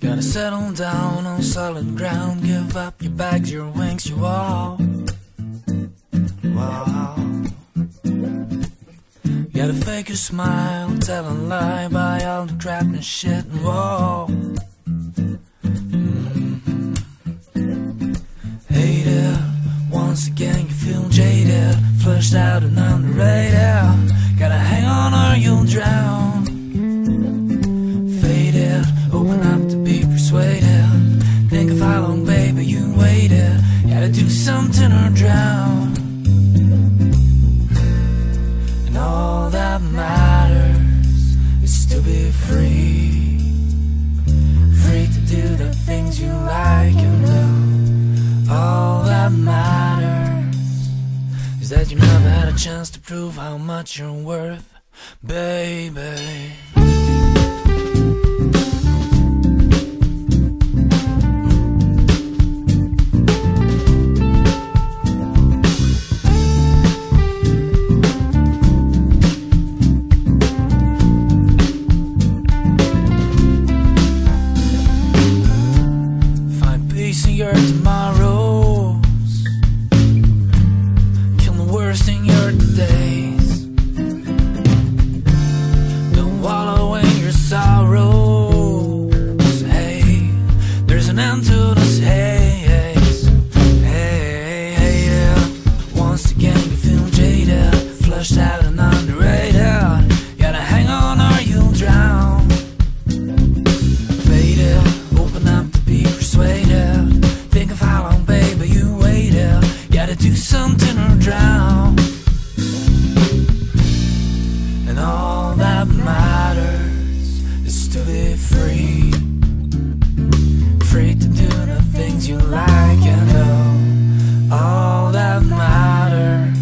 Gotta settle down on solid ground. Give up your bags, your wings, you all. Fake a smile, tell a lie, buy all the crap and shit. And whoa. Mhm. Hated, once again you feel jaded, flushed out and underrated. Gotta hang on or you'll drown. Faded, open up to be persuaded. Think of how long, baby, you waited. Gotta do something or drown. Free. Free to do the things you like and do. All that matters is that you never had a chance to prove how much you're worth, baby. In your tomorrows. That matters is to be free. Free to do the things you like and do. All that matters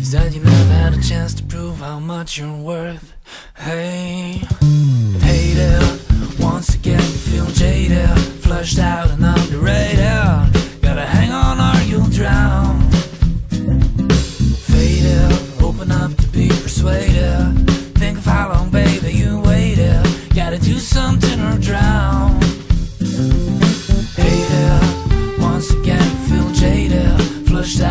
is that you never had a chance to prove how much you're worth.